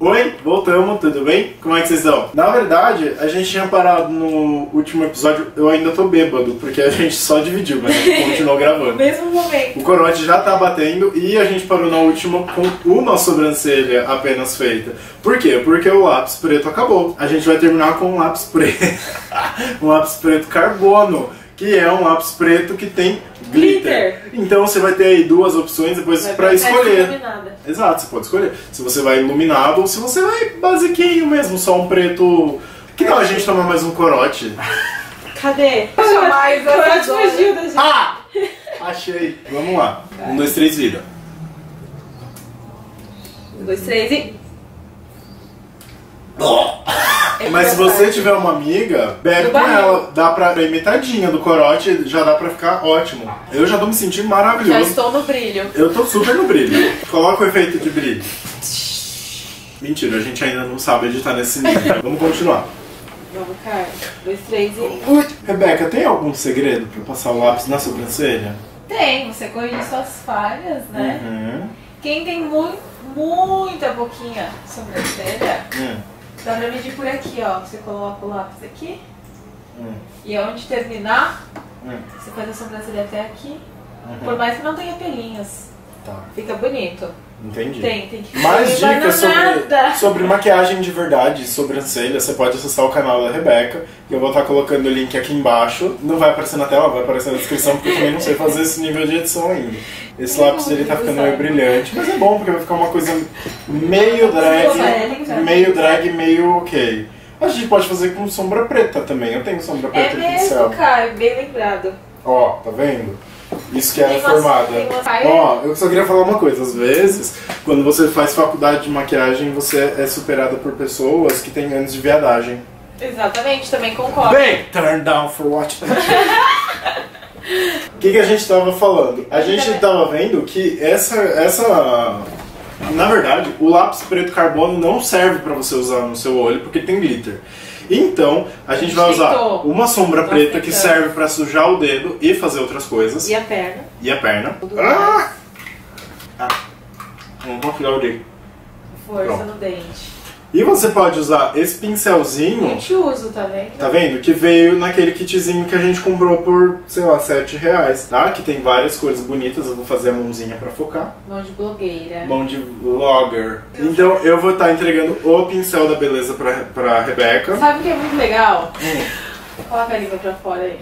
Oi, voltamos, tudo bem? Como é que vocês estão? Na verdade, a gente tinha parado no último episódio, eu ainda tô bêbado, porque a gente só dividiu, mas a gente continuou gravando. Mesmo momento. O corote já tá batendo e a gente parou na última com uma sobrancelha apenas feita. Por quê? Porque o lápis preto acabou. A gente vai terminar com um lápis preto. um lápis preto carbono, que é um lápis preto que tem glitter. Glitter. Então você vai ter aí duas opções depois festa escolher. iluminada. Exato, você pode escolher. Se você vai iluminado ou se você vai basiquinho mesmo, só um preto. Que tal a gente tomar mais um corote? Cadê? Deixa mais fugiu da gente. Ah! Achei. Vamos lá. Um, dois, três, vira. Um, dois, três e. Mas se você tiver uma amiga, bebe Do com barril. ela. Dá pra ir metadinha do corote, já dá pra ficar ótimo. Eu já tô me sentindo Já maravilhoso. estou no brilho. Eu tô super no brilho. Coloca o efeito de brilho. Mentira, a gente ainda não sabe editar nesse nível. Vamos continuar. Vamos, cara. Dois, três e. Ui, Rebeca, tem algum segredo pra passar o lápis na sobrancelha? Tem, você corrige suas falhas, né? Uhum. Quem tem muito, muita boquinha sobrancelha, Hum, dá pra medir por aqui, ó. Você coloca o lápis aqui hum, e onde terminar, hum. você faz a sobrancelha até aqui. Uhum. Por mais que não tenha pelinhos, Tá, fica bonito. Entendi. Tem, tem que Mais dicas sobre, sobre maquiagem de verdade, sobrancelha, você pode acessar o canal da Rebeca, eu vou estar colocando o link aqui embaixo. Não vai aparecer na tela, vai aparecer na descrição, porque eu também não sei fazer esse nível de edição ainda. Esse lápis ele tá ficando meio brilhante, mas é bom porque vai ficar uma coisa meio drag, Sério? meio drag, meio ok. A gente pode fazer com sombra preta também, eu tenho sombra É preta em pincel. mesmo, cara, bem lembrado. Ó, tá vendo? Isso que é uma- formada. uma- Ó, eu só queria falar uma coisa. Às vezes, quando você faz faculdade de maquiagem, você é superada por pessoas que têm anos de viadagem. Exatamente, também concordo. Bem, turn down for what? O que, que a gente tava falando? A gente tava vendo que essa, essa. Na verdade, o lápis preto carbono não serve pra você usar no seu olho porque tem glitter. Então, a gente vai usar uma sombra preta que serve pra sujar o dedo e fazer outras coisas. E a perna? E a perna. Ah! Ah. Vamos confiar o dedo. Força Pronto. no dente. E você pode usar esse pincelzinho, Gente, uso, tá vendo? tá vendo? Que veio naquele kitzinho que a gente comprou por, sei lá, 7 reais, tá? Que tem várias cores bonitas. Eu vou fazer a mãozinha pra focar. Mão de blogueira. Mão de vlogger. Então eu vou estar entregando o pincel da beleza pra, pra Rebeca. Sabe o que é muito legal? Hum. Coloca a língua pra fora aí.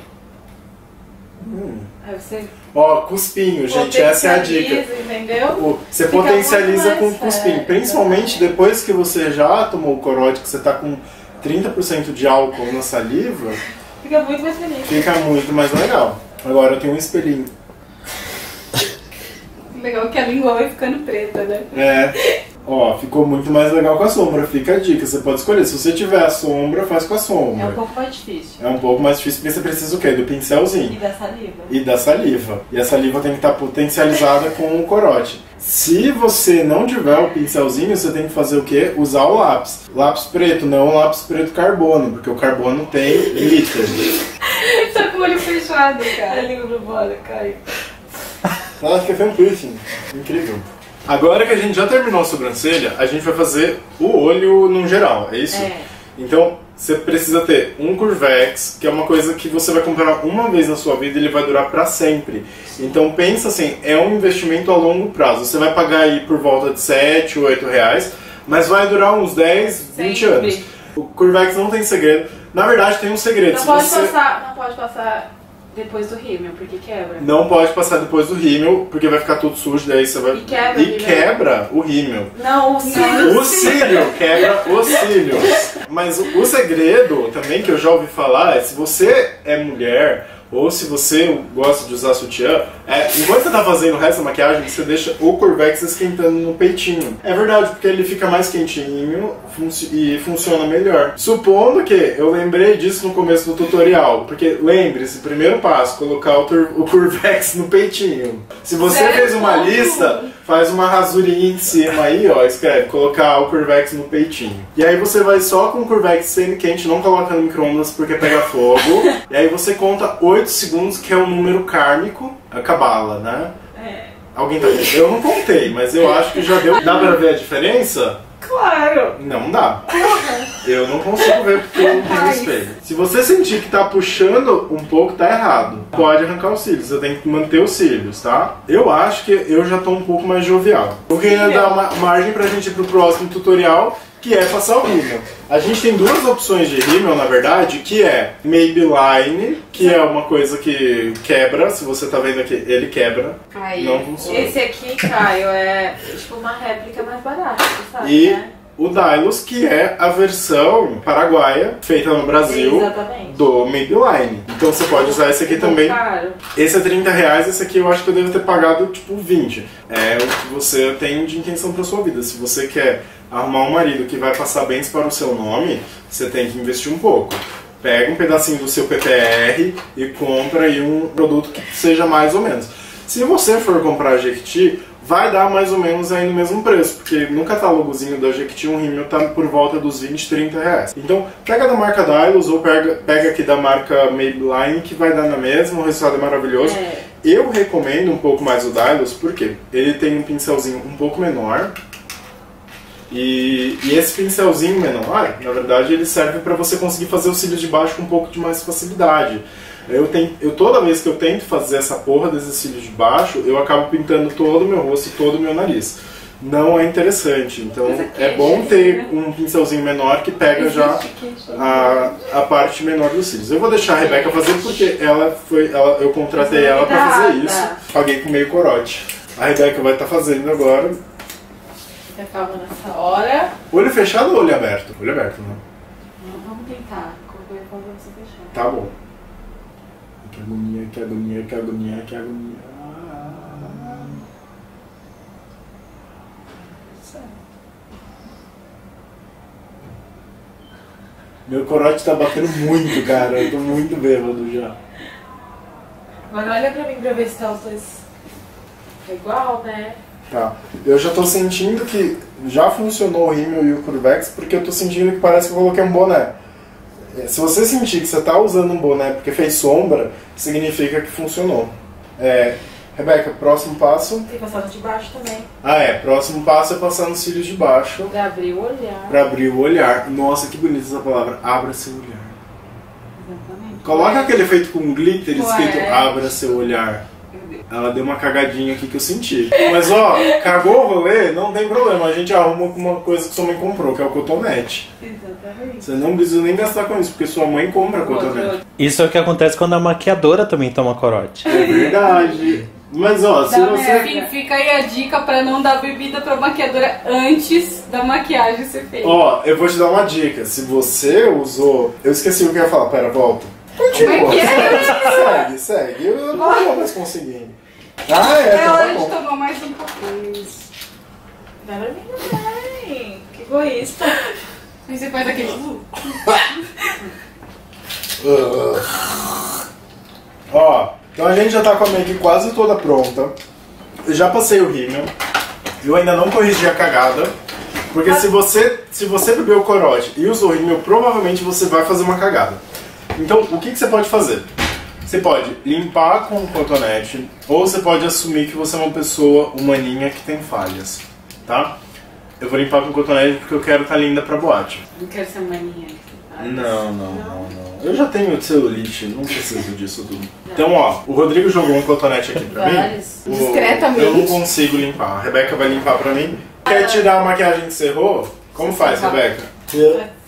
Hum. Aí você Ó, cuspinho, gente, essa é a dica. Entendeu? O- Você Fica potencializa com cuspinho. Principalmente depois que você já tomou o corote, que você tá com 30% de álcool na saliva, Fica muito mais feliz. fica muito mais legal. Agora eu tenho um espelhinho. Legal que a língua vai ficando preta, né? É. Ó, ficou muito mais legal com a sombra. Fica a dica. Você pode escolher. Se você tiver a sombra, faz com a É um sombra. pouco mais difícil. É um pouco mais difícil porque você precisa o quê? Do E pincelzinho. da saliva. e da saliva. E a saliva tem que estar potencializada com o corote. Se você não tiver o pincelzinho, você tem que fazer o quê? Usar o lápis. Lápis preto, não o lápis preto carbono, porque o carbono tem glitter. Tá com o olho fechado, A cara. língua não bora, cai. Ela fica um piercing. Incrível. Agora que a gente já terminou a sobrancelha, a gente vai fazer o olho no geral, é isso? É. Então, você precisa ter um Curvex, que é uma coisa que você vai comprar uma vez na sua vida e ele vai durar pra sempre. Então, pensa assim, é um investimento a longo prazo. Você vai pagar aí por volta de 7, 8 reais, mas vai durar uns 10, 20 Sempre. anos. O Curvex não tem segredo. Na verdade, tem um segredo. Não Se pode, você... passar, não pode passar depois do rímel, porque quebra. Não pode passar depois do rímel, porque vai ficar tudo sujo, daí você vai... E quebra o E rímel. quebra o rímel. Não, o cílio. O cílio, quebra os cílios. Mas o, o segredo também que eu já ouvi falar é se você é mulher ou se você gosta de usar sutiã, é, enquanto você tá fazendo o resto da maquiagem, você deixa o Curvex esquentando no peitinho. É verdade, porque ele fica mais quentinho e funciona melhor. Supondo que eu lembrei disso no começo do tutorial, porque lembre-se, primeiro passo, colocar o, o Curvex no peitinho. Se você Sério? fez uma lista, faz uma rasurinha em cima aí, ó, escreve, colocar o Curvex no peitinho. E aí você vai só com o Curvex sendo quente, não coloca no micro-ondas porque pega fogo. e aí você conta 8 segundos, que é o número kármico, a cabala, né? É. Alguém tá Eu não contei, mas eu acho que já deu. Dá pra ver a diferença? Claro. Não dá. Eu não consigo ver porque eu não tenho espelho. Se você sentir que tá puxando um pouco, tá errado. Pode arrancar os cílios, você tem que manter os cílios, tá? Eu acho que eu já tô um pouco mais jovial. Eu queria dar uma margem pra gente ir pro próximo tutorial, que é passar o rímel. A gente tem duas opções de rímel, na verdade, que é Maybelline, que é uma coisa que quebra, se você tá vendo aqui, ele quebra, Aí. não funciona. Esse aqui, Caio, é tipo uma réplica mais barata, sabe? E né? O Dylos, que é a versão paraguaia, feita no Brasil, Exatamente. do Maybelline. Então você pode usar esse aqui também. Caro. Esse é 30 reais, esse aqui eu acho que eu devo ter pagado tipo 20. É o que você tem de intenção pra sua vida. Se você quer arrumar um marido que vai passar bens para o seu nome, você tem que investir um pouco. Pega um pedacinho do seu PPR e compra aí um produto que seja mais ou menos. Se você for comprar Jequiti, vai dar mais ou menos aí no mesmo preço, porque no catálogozinho da Jequiti um rímel tá por volta dos 20, 30 reais. Então, pega da marca Dylos ou pega, pega aqui da marca Maybelline, que vai dar na mesma, o resultado é maravilhoso. É. Eu recomendo um pouco mais o Dylos, porque ele tem um pincelzinho um pouco menor. E, e esse pincelzinho menor, na verdade, ele serve para você conseguir fazer os cílios de baixo com um pouco de mais facilidade. Eu, tenho, eu toda vez que eu tento fazer essa porra desses cílios de baixo, eu acabo pintando todo o meu rosto e todo o meu nariz. Não é interessante. Então a é bom ter né? um pincelzinho menor que pega já Existe queixa. a, a parte menor dos cílios. Eu vou deixar a Rebeca fazer porque ela foi, ela, eu contratei ela para fazer isso. Paguei com meio corote. A Rebeca vai estar fazendo agora. Fica calma nessa hora. Olho fechado ou olho aberto? Olho aberto, né? Vamos tentar. Qualquer coisa você fechar. Tá bom. Que agonia, que agonia, que agonia, que agonia. Ah. Meu corote tá batendo muito, cara. Eu tô muito bêbado já. Mas olha pra mim pra ver se tá os dois igual, né? Tá. Eu já tô sentindo que já funcionou o rímel e o Curvex porque eu tô sentindo que parece que eu coloquei um boné. É, Se você sentir que você tá usando um boné porque fez sombra, significa que funcionou. É, Rebeca, próximo passo. Tem que passar no de baixo também. Ah, é. Próximo passo é passar nos cílios de baixo Pra abrir o olhar. pra abrir o olhar. Nossa, que bonita essa palavra. Abra seu olhar. Exatamente. Coloca aquele efeito com glitter escrito. Abra seu olhar. Ela deu uma cagadinha aqui que eu senti. Mas ó, cagou o rolê, não tem problema. A gente arruma com uma coisa que sua mãe comprou, que é o cotonete. Exatamente. Você não precisa nem gastar com isso, porque sua mãe compra cotonete. Isso é o que acontece quando a maquiadora também toma corote. É verdade. Mas ó, se Dá você. merda. Enfim, fica aí a dica pra não dar bebida pra maquiadora antes da maquiagem ser feita. Ó, eu vou te dar uma dica. Se você usou. Eu esqueci o que eu ia falar, pera, volta. Continua. Como é é? Segue, segue. Eu não tô mais conseguindo. Ah, é, É então hora tá de tomar mais um pouquinho. Dá pra mim também. Que egoísta. Aí você faz aquele. uh, Ó, então a gente já tá com a make quase toda pronta. Eu já passei o rímel. Eu ainda não corrigi a cagada. Porque se você, se você bebeu o corote e usou o rímel, provavelmente você vai fazer uma cagada. Então, o que, que você pode fazer? Você pode limpar com o cotonete, ou você pode assumir que você é uma pessoa humaninha que tem falhas, tá? Eu vou limpar com o cotonete porque eu quero estar linda pra boate. Não quero ser maninha. Não, não, não, não. Eu já tenho celulite, não preciso disso tudo. Então, ó, o Rodrigo jogou um cotonete aqui pra mim. Vários. O- Discretamente. Eu não consigo limpar. A Rebeca vai limpar pra mim. Quer tirar a maquiagem que você errou? Como faz, Rebeca?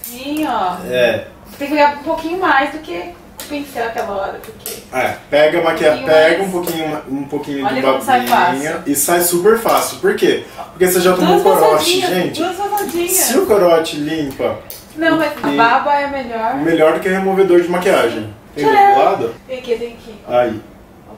Assim, ó. É. Tem que olhar um pouquinho mais do que pincel aquela hora, porque. É, pega a maquiagem, Um pouquinho pega um pouquinho, um pouquinho Olha de babinha e sai super fácil. Por quê? Porque você já tomou Duas corote, gente. Duas. Se o corote limpa, Não, mas a baba é melhor. melhor do que removedor de maquiagem. Tem do lado? Tem aqui, tem aqui. Aí.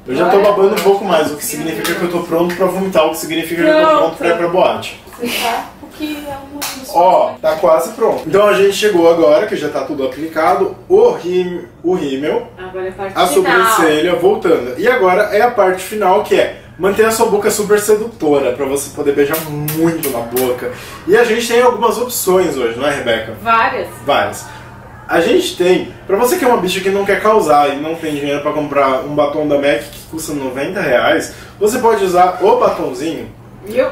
Eu já tô babando um pouco mais, o que significa que eu tô pronto pra vomitar, o que significa que eu tô pronto pra ir pra boate. Você tá que é um Ó, tá quase pronto. Então a gente chegou agora, que já tá tudo aplicado, o, rim, o rímel, Agora é a parte a final. sobrancelha voltando. E agora é a parte final que é manter a sua boca super sedutora, pra você poder beijar muito na boca. E a gente tem algumas opções hoje, não é, Rebeca? Várias. Várias. A gente tem, pra você que é uma bicha que não quer causar e não tem dinheiro pra comprar um batom da MAC que custa 90 reais, você pode usar o batomzinho Viu?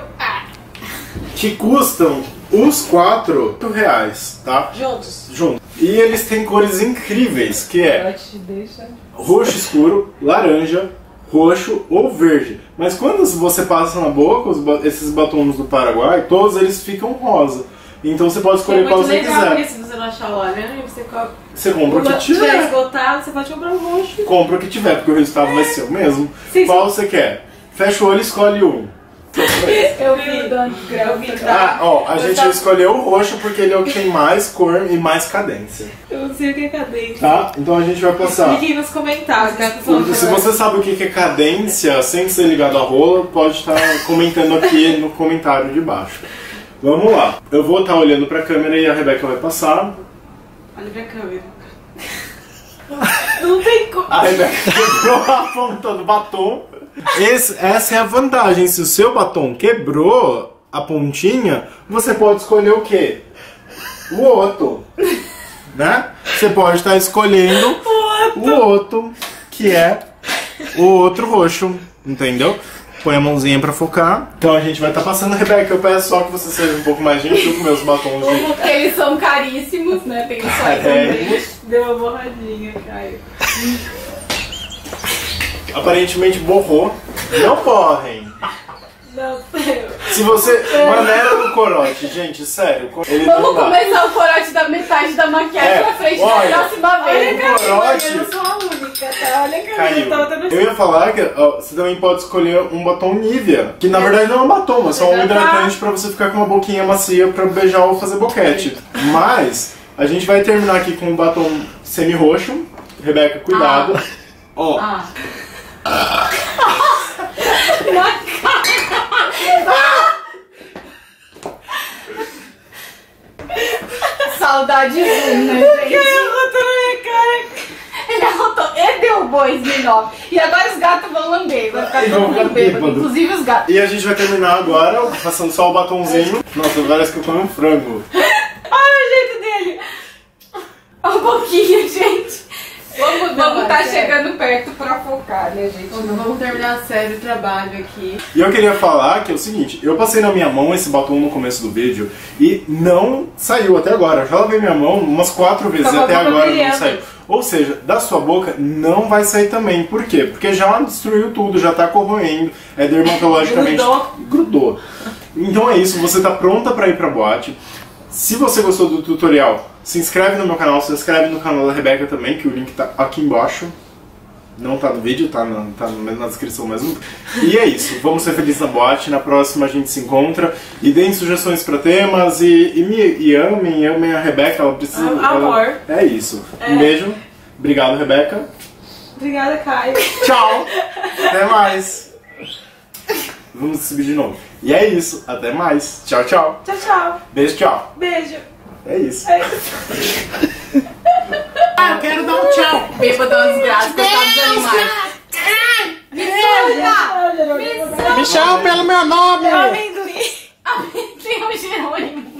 Que custam Os quatro reais, tá? Juntos. Junto. E eles têm cores incríveis, que é roxo escuro, laranja, roxo ou verde. Mas quando você passa na boca, os ba- esses batons do Paraguai, todos eles ficam rosa. Então você pode É escolher qual muito você quiser. se você não achar o laranja, você compra. Você compra o que Se tiver tiver. esgotado, você pode comprar o roxo. Compra o que tiver, porque o resultado vai ser o mesmo. Sim, Qual você quer? Fecha o olho e escolhe um. Eu vi Eu vi, Ah, tá? ó, a Eu gente tava- escolheu o roxo porque ele é o que tem mais cor e mais cadência. Eu não sei o que é cadência. Tá? Então a gente vai passar. Expliquem nos comentários. as pessoas Se você sabe o que é cadência sem ser ligado a rola, pode estar comentando aqui no comentário de baixo. Vamos lá. Eu vou estar olhando pra câmera e a Rebeca vai passar. Olha pra câmera. Não tem como. A Rebeca quebrou a ponta do batom. Esse- essa é a vantagem. Se o seu batom quebrou a pontinha, você pode escolher o quê? O outro. Né? Você pode estar escolhendo o outro, que é o outro roxo. Entendeu? Põe a mãozinha pra focar. Então a gente vai estar passando. Rebeca, eu peço só que você seja um pouco mais gentil com meus batons Porque eles são caríssimos, né? Tem só É. também. Deu uma borradinha, Caio. Aparentemente borrou. Não borrem. Não. Se você. Maneira do corote, gente, sério. Ele não Vamos dá. começar o corote da metade da maquiagem É, pra frente olha, da próxima Olha vez. a câmera, corote. eu não sou a única, tá? Olha a câmera, Caiu. eu ia falar que ó, você também pode escolher um batom Nivea, que na verdade não é um batom, é só um tá. hidratante pra você ficar com uma boquinha macia pra beijar ou fazer boquete. Mas a gente vai terminar aqui com um batom semi-roxo. Rebeca, cuidado. Ó, Ah. Saudade zoom, né, gente? Botou na minha cara. Ele arrotou e derrubou esse menor. E agora os gatos vão lamber. Vai ficar todo vão mundo ficar bêbado, bêbado. inclusive os gatos. e a gente vai terminar agora passando só o batomzinho. Nossa, parece que eu comi um frango. Olha o jeito dele. Um pouquinho, gente. Vamos, vamos tá é. chegando perto pra focar, né, gente? Vamos, vamos terminar sério o trabalho aqui. E eu queria falar que é o seguinte, eu passei na minha mão esse batom no começo do vídeo e não saiu até agora. Eu já lavei minha mão umas quatro vezes e até agora não saiu. Ou seja, da sua boca não vai sair também. Por quê? Porque já destruiu tudo, já tá corroendo, é dermatologicamente... Grudou. Grudou. Então é isso, você tá pronta pra ir pra boate. Se você gostou do tutorial, se inscreve no meu canal, se inscreve no canal da Rebeca também, que o link tá aqui embaixo. Não tá no vídeo, tá na, tá na descrição mesmo. E é isso, vamos ser felizes na boate. Na próxima a gente se encontra. E deem sugestões pra temas e, e me e amem, amem a Rebeca, ela precisa. Am- ela- amor. é isso. É. Um beijo. Obrigado, Rebeca. Obrigada, Caio. Tchau! Até mais! vamos subir de novo. E é isso. Até mais. Tchau, tchau. Tchau, tchau. Beijo, tchau. Beijo. É isso. É isso. ah, eu quero dar um tchau. Bêbado aos braços, tá desanimado. Me solta! Me solta! Chama pelo meu nome! Amendoim! Amendoim Jerônimo.